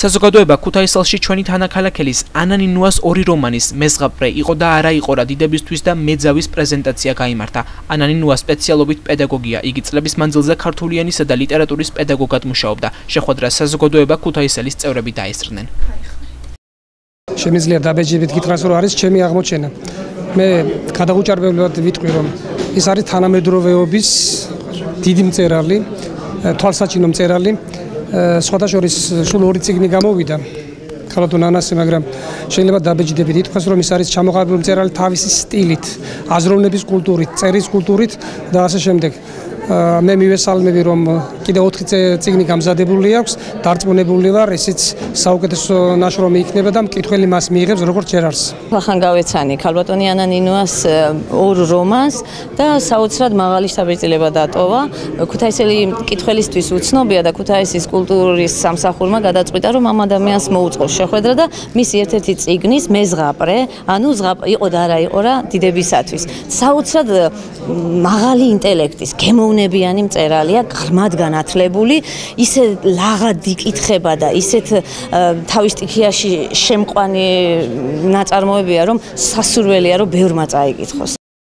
საზოგადოება ქუთაისელში ჩვენი თანაქალაქელის ანანინუას ორი რომანის მეზღაპრე იყო და არა იყო რა დიდებისთვის და მეძავის პრეზენტაცია გამართა. ანანინუა სპეციალობით პედაგოგია. იგი წლების მანძილზე ქართული ენისა და ლიტერატურის პედაგოგად მუშაობდა. შეხვედრა საზოგადოება ქუთაისელის წევრები დაესწრნენ. შემიძლია დაბეჭდებით გითხრას რომ არის ჩემი აღმოჩენა. მე გადაუჭარბებლად ვიტყვი რომ ეს არის თანამედროვეობის დიდი მწერალი, თვალსაჩინო მწერალი. სხვადასხვის სულ ორი ციგნი გამოვიდა. ქალბატონ ანასი მაგრამ შეიძლება დაბეჭდებით. ითქვას რომ ის არის ჩამოყალიბებული მწერალი თავისი სტილით. აზროვნების კულტურით წერის კულტურით და ასე შემდეგ. მე მივესალმები რომ კიდე 4 წიგნი გამზადებული აქვს დარწმუნებული ვარ ესეც საუკეთესო ნაშრომი იქნება და მკითხველი მას მიიღებს როგორც ჯერ არის ახან გავეცანი ქალბატონი ანანინოას ორ რომანს და საოცრად მაღალი საბეჭდილება დატოვა. ქუთაისელი მკითხველისთვის უცნობია და ქუთაისის კულტურის სამსახურმა გადაწყვიტა რომ ამ ადამიანს მოუწყოს შეხვედრა და მისი ერთ-ერთი წიგნის მეზღაპრე ანუ ზღაპრე იყო და არა იყო რა დიდებისათვის. საოცრად მაღალი ინტელექტის გემოვნების ბუნებიანი მწერალია, ღრმად განათლებული, ისე ლაღად იკითხება და ისეთ თავის სტიქიაში შემყვანი ნაწარმოებია, რომ სასურველია, რომ ბევრმა წაიკითხოს.